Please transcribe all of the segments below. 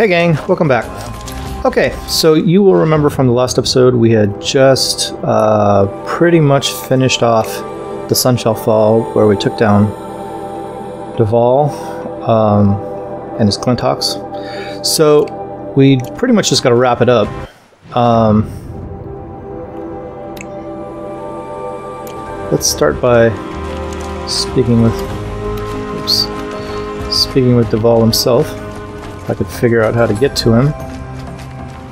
Hey, gang, welcome back. Okay, so you will remember from the last episode we had just uh, pretty much finished off the Sun Shall Fall, where we took down Dervahl um, and his Glinthawks. So we pretty much just got to wrap it up. Um, let's start by speaking with oops, speaking with Dervahl himself. If I could figure out how to get to him.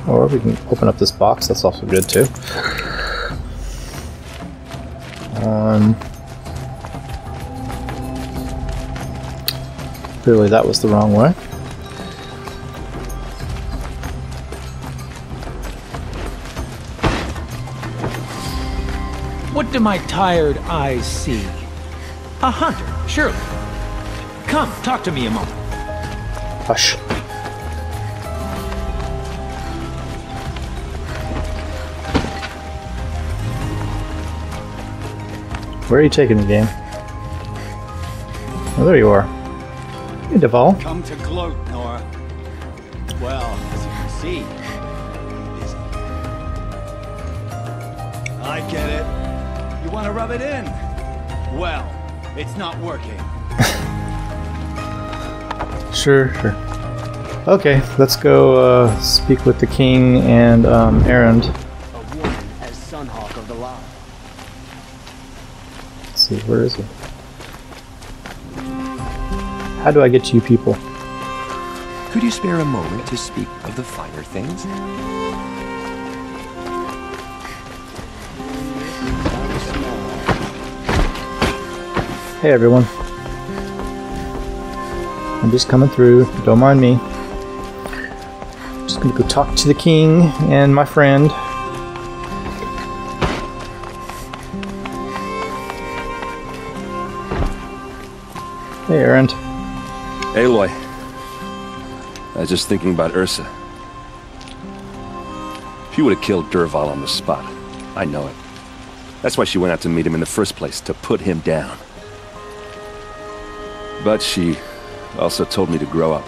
Or we can open up this box, that's also good too. Um, clearly that was the wrong way. What do my tired eyes see? A hunter, surely. Come, talk to me a moment. Hush. Where are you taking me, game? Oh, there you are. Hey, Dervahl. Come to gloat, Nora. Well, as you can see. I get it. You want to rub it in? Well, it's not working. Sure, sure. Okay, let's go uh, speak with the king and um, Erend. Where is he? How do I get to you people? Could you spare a moment to speak of the finer things? Hey everyone. I'm just coming through. Don't mind me. Just gonna go talk to the king and my friend. Hey, Erend. Aloy. I was just thinking about Ursa. She would have killed Dervahl on the spot. I know it. That's why she went out to meet him in the first place, to put him down. But she also told me to grow up.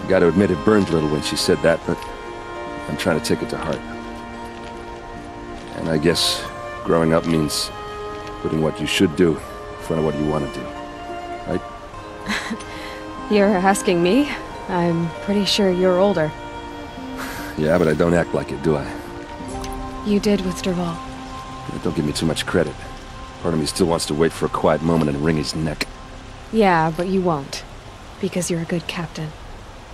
I gotta admit it burned a little when she said that, but I'm trying to take it to heart. And I guess growing up means putting what you should do in front of what you want to do. Right? You're asking me? I'm pretty sure you're older. Yeah, but I don't act like it, do I? You did with Dervahl. Don't give me too much credit. Part of me still wants to wait for a quiet moment and wring his neck. Yeah, but you won't. Because you're a good captain.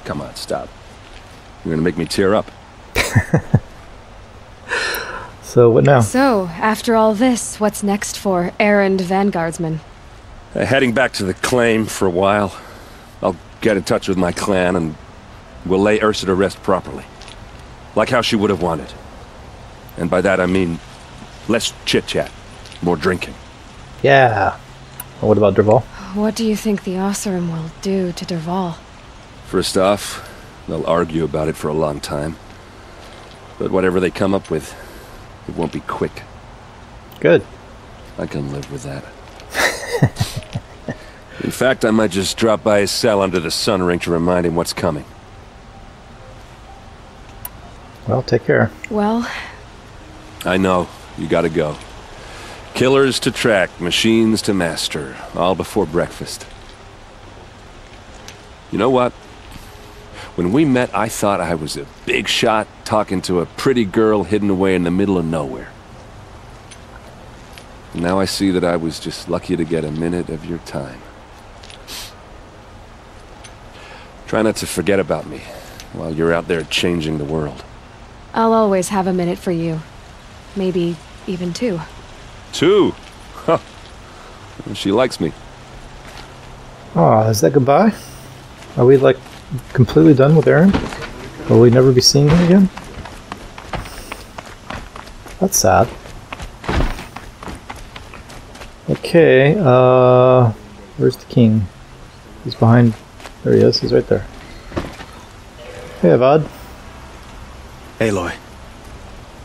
Come on, stop. You're gonna make me tear up. So what now? So, after all this, what's next for Erend Vanguardsman? Uh, heading back to the claim for a while. I'll get in touch with my clan and we'll lay Ursa to rest properly. Like how she would have wanted. And by that I mean less chit-chat, more drinking. Yeah. Well, what about Dervahl? What do you think the Oseram will do to Dervahl? First off, they'll argue about it for a long time. But whatever they come up with, it won't be quick. Good. I can live with that. In fact, I might just drop by his cell under the sun ring to remind him what's coming. Well, take care. Well, I know, you gotta go. Killers to track, machines to master, all before breakfast. You know what? When we met, I thought I was a big shot talking to a pretty girl hidden away in the middle of nowhere. Now I see that I was just lucky to get a minute of your time. Try not to forget about me while you're out there changing the world. I'll always have a minute for you. Maybe even two. Two? Huh. She likes me. Oh, is that goodbye? Are we like completely done with Erend? Will we never be seeing him again? That's sad. Okay, uh, where's the king? He's behind. There he is. He's right there. Hey, Avad. Aloy,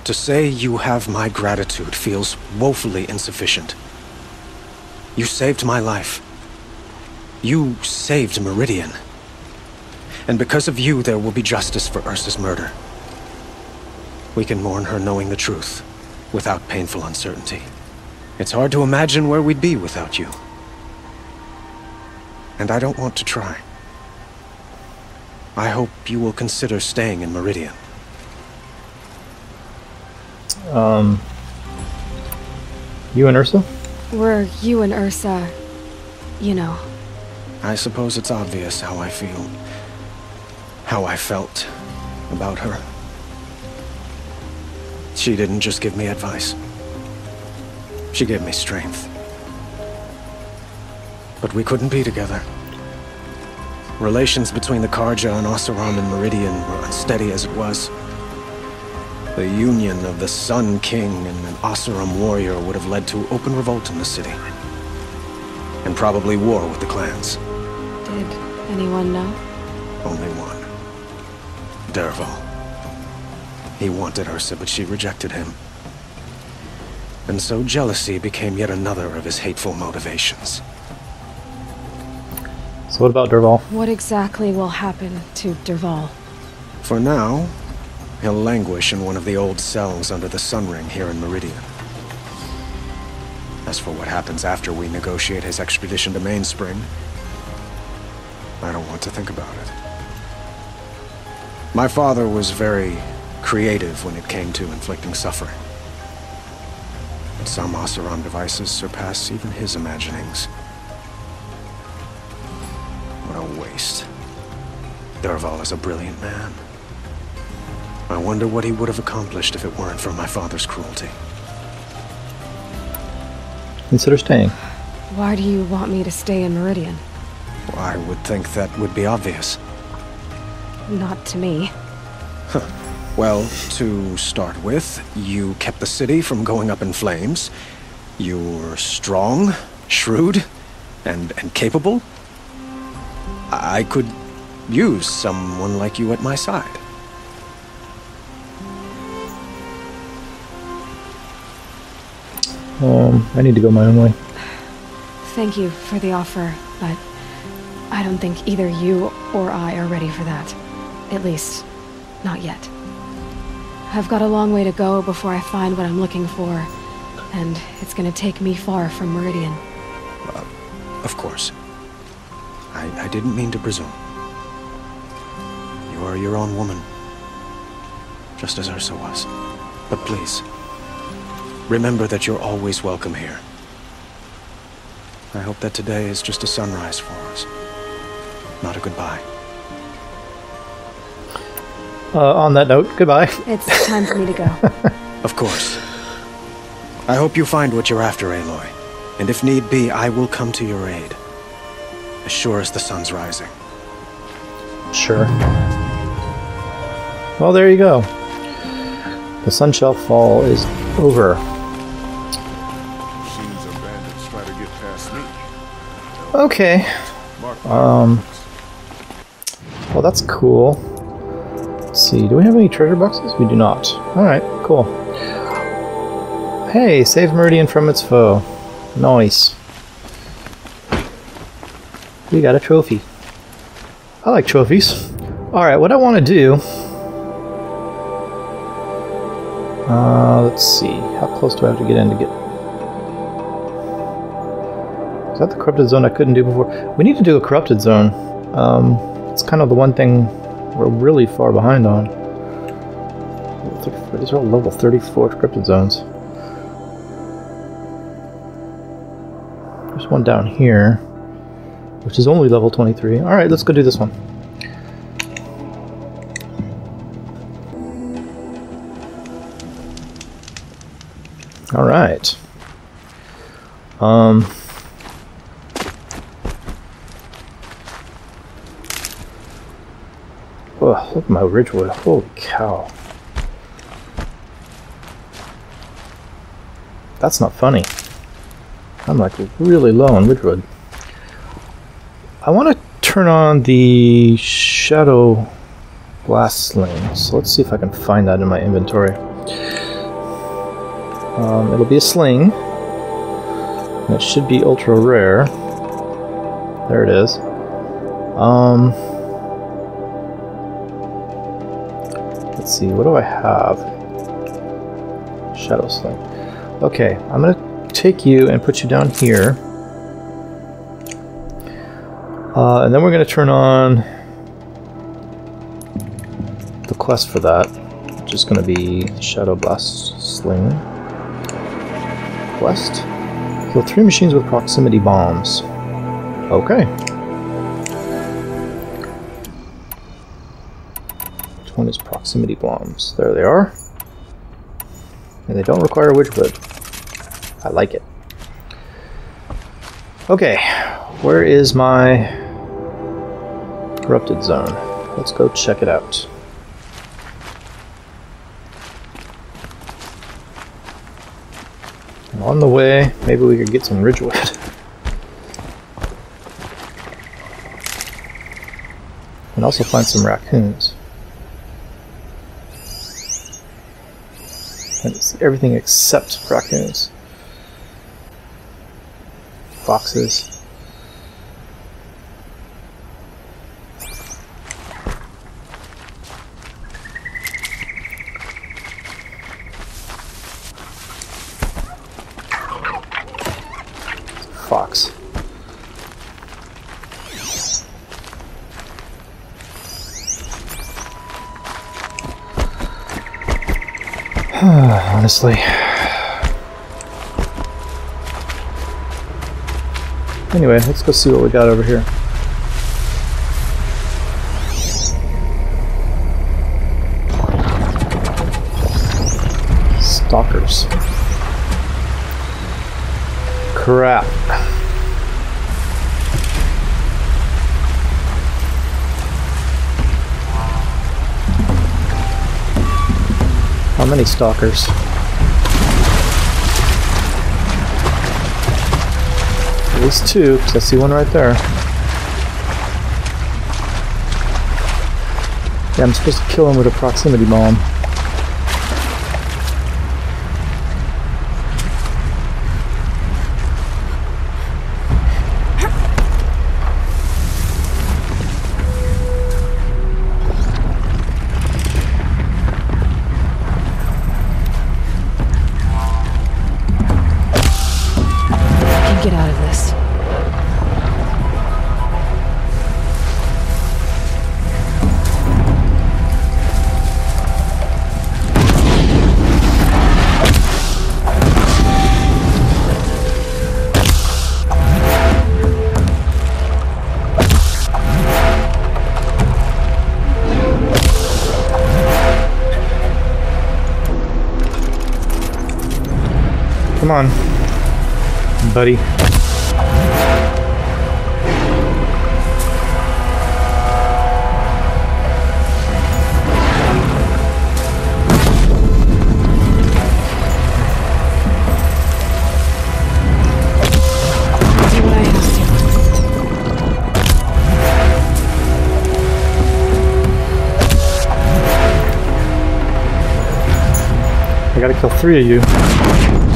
to say you have my gratitude feels woefully insufficient. You saved my life. You saved Meridian. And because of you, there will be justice for Ursa's murder. We can mourn her knowing the truth, without painful uncertainty. It's hard to imagine where we'd be without you. And I don't want to try. I hope you will consider staying in Meridian. Um, you and Ursa? Were you and Ursa, you know, I suppose it's obvious how I feel. How I felt about her. She didn't just give me advice. She gave me strength. But we couldn't be together. Relations between the Carja and Oseram and Meridian were unsteady as it was. The union of the Sun King and an Oseram warrior would have led to open revolt in the city. And probably war with the clans. did anyone know? Only one. Dervahl. He wanted Ursa, but she rejected him. And so jealousy became yet another of his hateful motivations. So what about Dervahl? What exactly will happen to Dervahl? For now, he'll languish in one of the old cells under the Sun Ring here in Meridian. As for what happens after we negotiate his expedition to Mainsong, I don't want to think about it. My father was very creative when it came to inflicting suffering. But some Oseram devices surpass even his imaginings. Waste. Dervahl is a brilliant man. I wonder what he would have accomplished if it weren't for my father's cruelty. Consider staying. Why do you want me to stay in Meridian? I would think that would be obvious. Not to me. Well, to start with, you kept the city from going up in flames. You're strong, shrewd, and, and capable. I I could use someone like you at my side. Um, I need to go my own way. Thank you for the offer, but I don't think either you or I are ready for that. At least, not yet. I've got a long way to go before I find what I'm looking for, and it's gonna take me far from Meridian. Of course. I, I didn't mean to presume. You are your own woman. Just as Ursa was. But please, remember that you're always welcome here. I hope that today is just a sunrise for us. Not a goodbye. Uh, on that note, goodbye. It's time for me to go. Of course. I hope you find what you're after, Aloy. And if need be, I will come to your aid. As sure as the sun's rising. Sure. Well, there you go. The Sun Shall Fall is over. Seems the bandits try to get past me. Okay. Um. Well, that's cool. Let's see. Do we have any treasure boxes? We do not. All right. Cool. Hey, save Meridian from its foe. Nice. We got a trophy. I like trophies. All right. What I want to do. Uh, let's see. How close do I have to get in to get? Is that the corrupted zone I couldn't do before? We need to do a corrupted zone. Um, it's kind of the one thing we're really far behind on. These are all level 34 corrupted zones. There's one down here, which is only level 23. Alright, let's go do this one. Alright. Um, Oh, look at my Ridgewood. Holy cow. That's not funny. I'm like really low on Ridgewood. I want to turn on the Shadow Blast Sling. So let's see if I can find that in my inventory. Um, it'll be a sling. And it should be ultra rare. There it is. Um, Let's see, what do I have? Shadow Sling. Okay, I'm gonna take you and put you down here. Uh, and then we're gonna turn on the quest for that, which is gonna be Shadow Blast Sling quest. Kill three machines with proximity bombs. Okay. Which one is proximity bombs? There they are. And they don't require Ridgewood. I like it. Okay, where is my corrupted zone? Let's go check it out. And on the way, maybe we could get some Ridgewood. and also find some raccoons. And it's everything except raccoons. Foxes. Honestly. Anyway, let's go see what we got over here. Stalkers. Crap. How many stalkers? Least two, because I see one right there. Yeah, I'm supposed to kill him with a proximity bomb. Get out of this. Come on, buddy. I gotta kill three of you.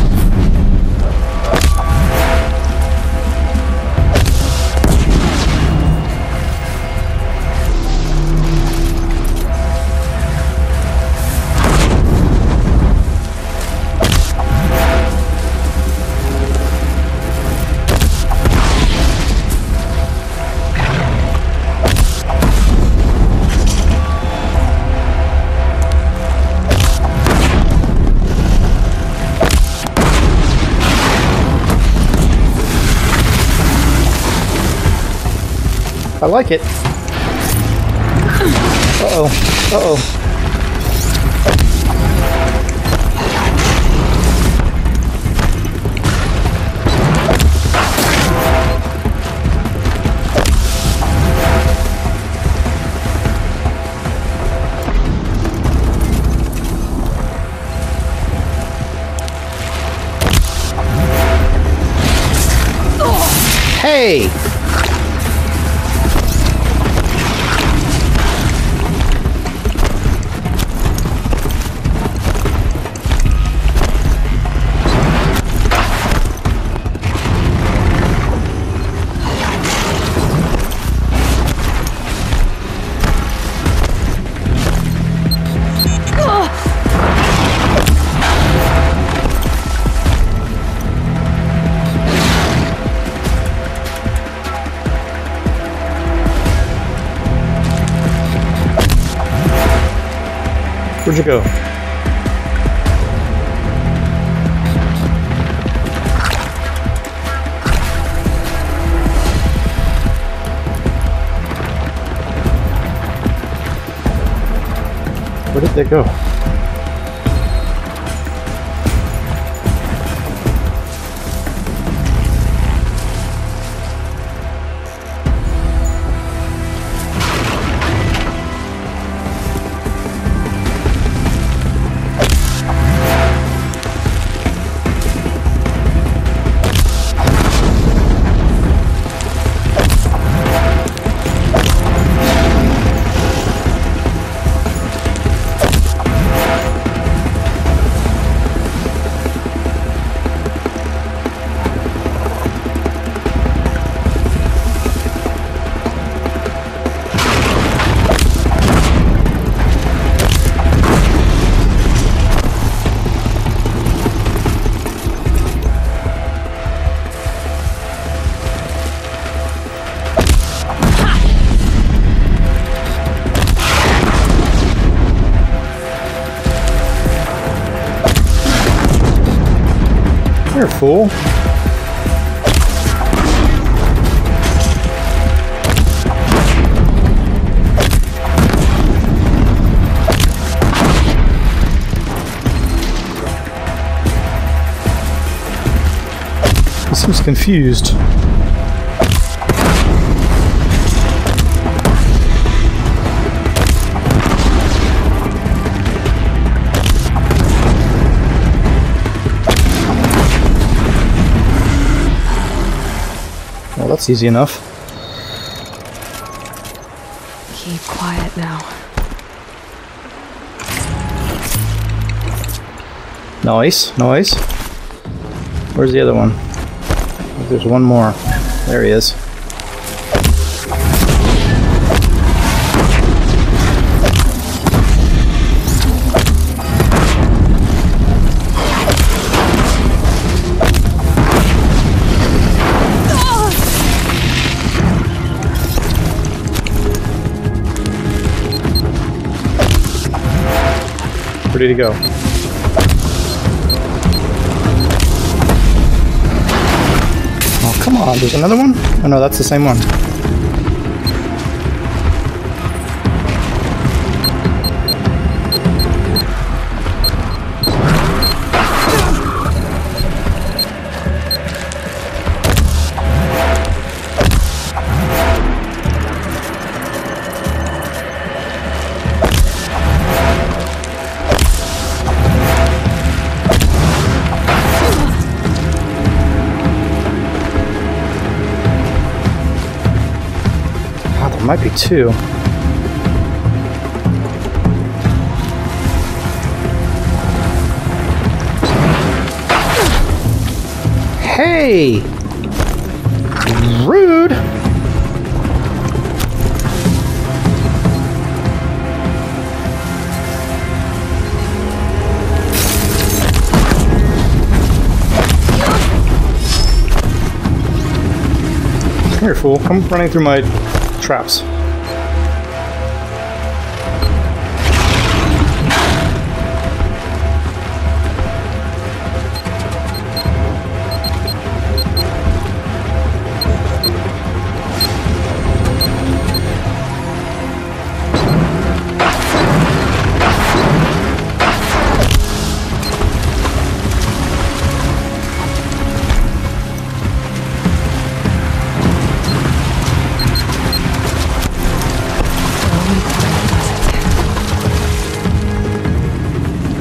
Like it. Uh-oh. Uh-oh. Hey! Go? Where did they go? Here, fool. He seems confused. That's easy enough. Keep quiet now. Nice, nice. Where's the other one? There's one more. There he is. Did he go? Oh, come on. There's another one? Oh, no, that's the same one. There might be two. Hey! Rude! Here, fool. Come running through my traps.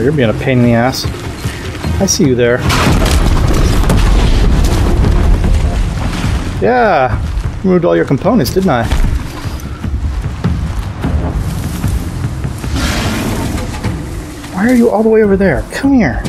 You're being a pain in the ass. I see you there. Yeah, removed all your components, didn't I? Why are you all the way over there? Come here.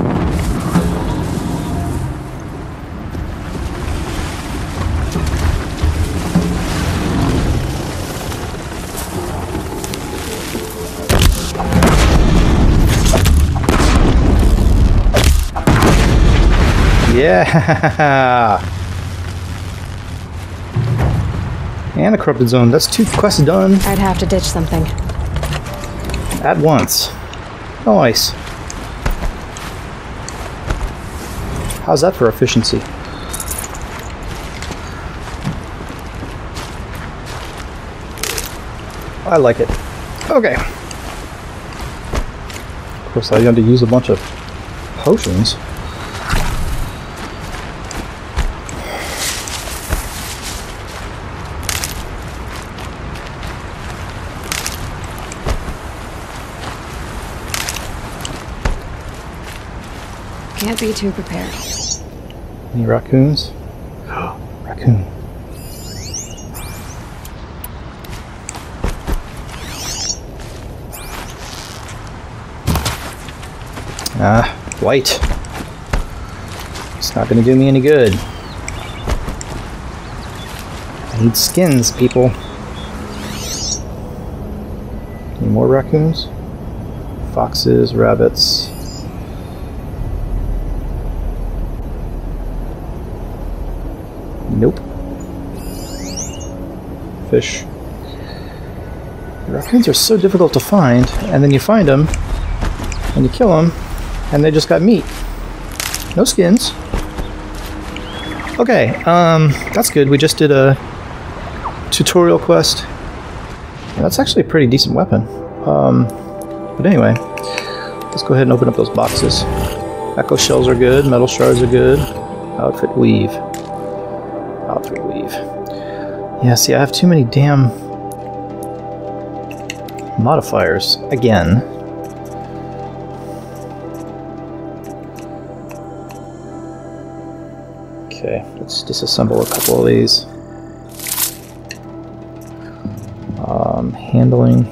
Yeah. And a corrupted zone. That's two quests done I'd have to ditch something. at once. Nice. How's that for efficiency? I like it. Okay. Of course, I had to use a bunch of potions. Can't be too prepared. Any raccoons? Raccoon. Ah, white. It's not gonna do me any good. I need skins, people. Any more raccoons? Foxes, rabbits. Nope. Fish. Raccoons are so difficult to find, and then you find them, and you kill them, and they just got meat. No skins. Okay, um, that's good. We just did a tutorial quest. That's actually a pretty decent weapon. Um, but anyway, let's go ahead and open up those boxes. Echo shells are good, metal shards are good. Outfit weave. Yeah, see, I have too many damn modifiers again. Okay, let's disassemble a couple of these. Um, handling.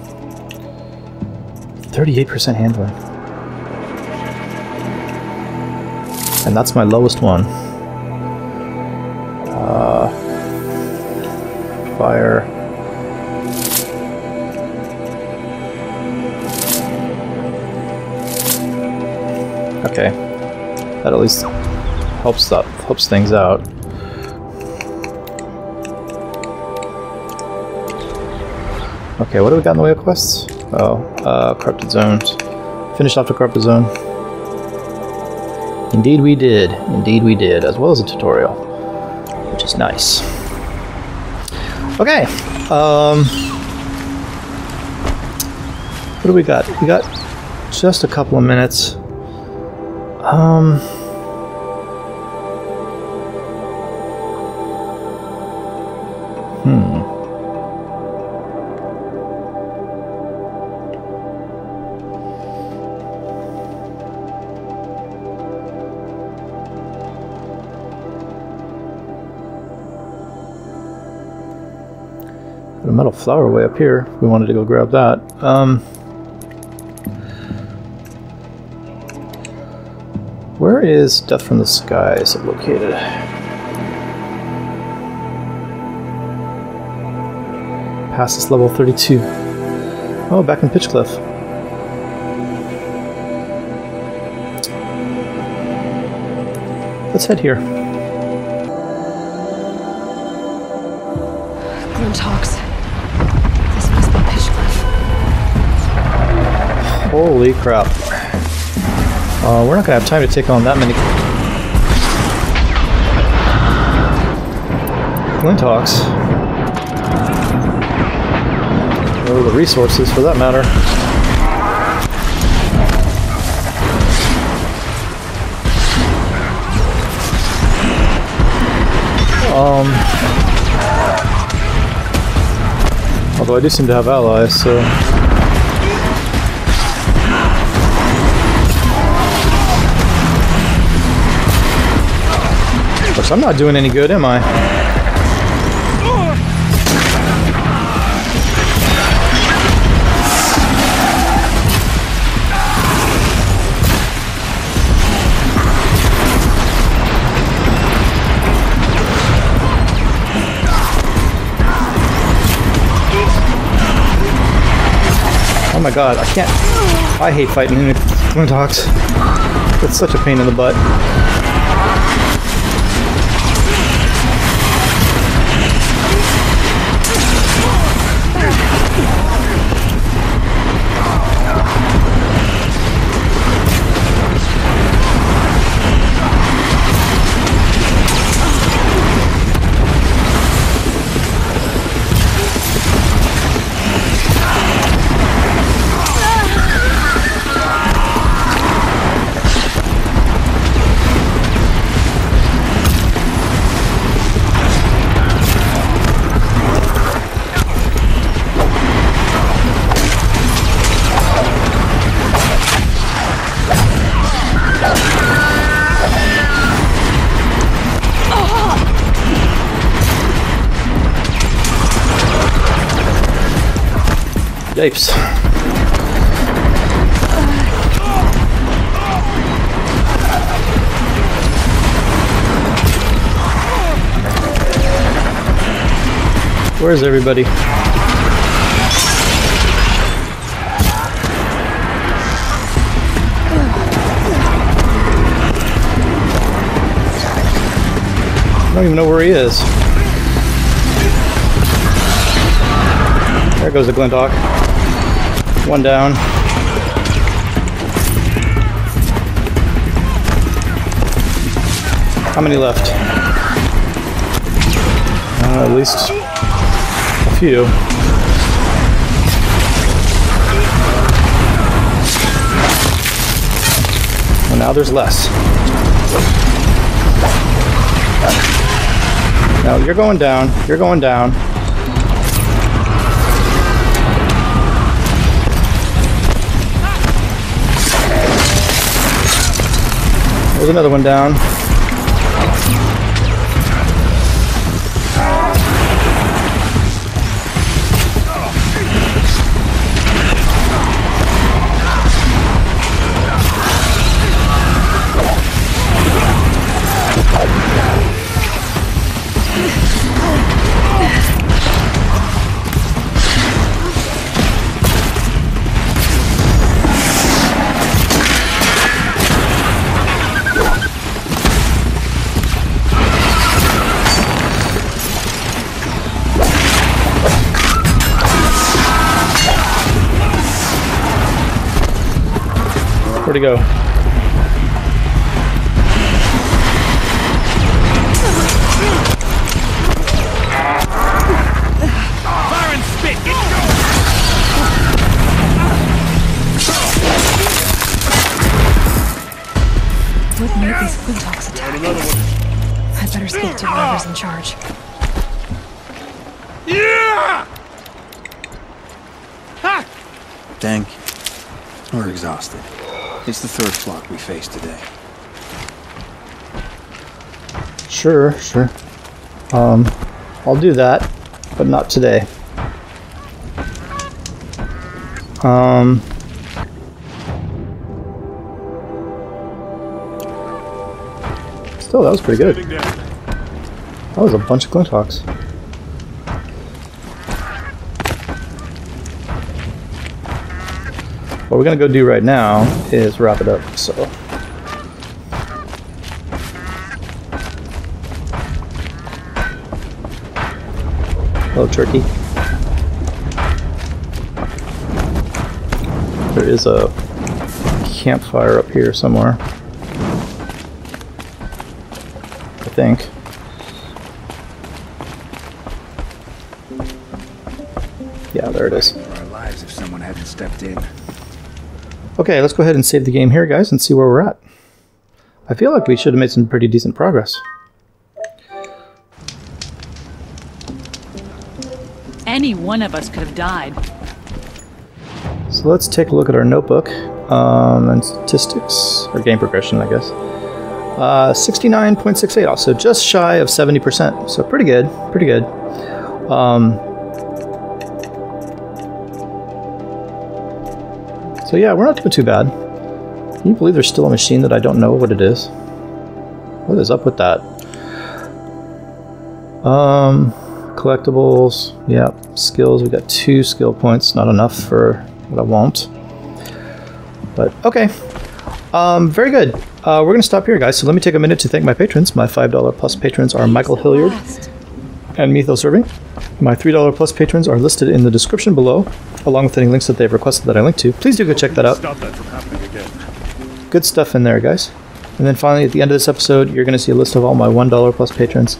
38% handling. And that's my lowest one. Helps that helps things out. Okay, what do we got in the way of quests? Oh, uh, corrupted zones. Finished off the corrupted zone. Indeed we did. Indeed we did, as well as a tutorial, which is nice. Okay. Um, what do we got? We got just a couple of minutes. Um. A metal flower way up here. We wanted to go grab that. Um. Where is Death from the Skies located? Past this level 32. Oh, back in Pitchcliff. Let's head here. Holy crap. Uh, we're not gonna have time to take on that many Glinthawks. Or the resources for that matter. Um, although I do seem to have allies, so I'm not doing any good, am I? Oh my god, I can't. I hate fighting in Glinthawks. It's such a pain in the butt. Where's everybody? I don't even know where he is. There goes the Glinthawk. One down. How many left? Uh, at least few. Well, now there's less. No, you're going down. You're going down. There's another one down. Where'd he go? Fire and spit! What made these Glinthawks attack? I'd better speak to whoever's in charge. Yeah! Ha! Dank, we're exhausted. It's the third flock we faced today. Sure, sure. Um, I'll do that, but not today. Um. Still, that was pretty good. That was a bunch of Glinthawks. What we're gonna go do right now is wrap it up, so. Hello, turkey. There is a campfire up here somewhere. I think. Yeah, there it is. Our lives if someone hadn't stepped in. Okay, let's go ahead and save the game here, guys, and see where we're at. I feel like we should have made some pretty decent progress. Any one of us could have died. So let's take a look at our notebook um, and statistics, or game progression, I guess. Uh, 69.68, also just shy of 70%. So pretty good, pretty good. Um, so yeah, we're not doing too bad. Can you believe there's still a machine that I don't know what it is? What is up with that? Um, collectibles, yeah, skills. We got two skill points, not enough for what I want. But okay, um, very good. Uh, we're gonna stop here, guys. So let me take a minute to thank my patrons. My five dollar plus patrons are Michael Hillyard and Mithos Irving. My three dollar plus patrons are listed in the description below, along with any links that they've requested that I link to. Please do go check that out. Stop that from happening again. Good stuff in there, guys. And then finally, at the end of this episode, you're going to see a list of all my $1 plus patrons.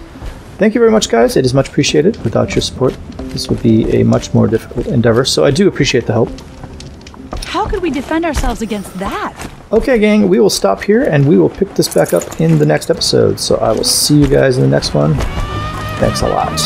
Thank you very much, guys. It is much appreciated. Without your support, this would be a much more difficult endeavor, so I do appreciate the help. How could we defend ourselves against that? Okay, gang, we will stop here and we will pick this back up in the next episode. So I will see you guys in the next one. Thanks a lot.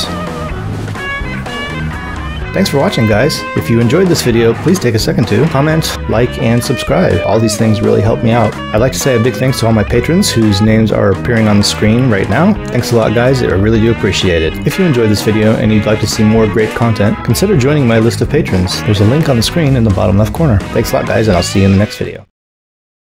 Thanks for watching, guys. If you enjoyed this video, please take a second to comment, like, and subscribe. All these things really help me out. I'd like to say a big thanks to all my patrons whose names are appearing on the screen right now. Thanks a lot, guys. I really do appreciate it. If you enjoyed this video and you'd like to see more great content, consider joining my list of patrons. There's a link on the screen in the bottom left corner. Thanks a lot, guys, and I'll see you in the next video.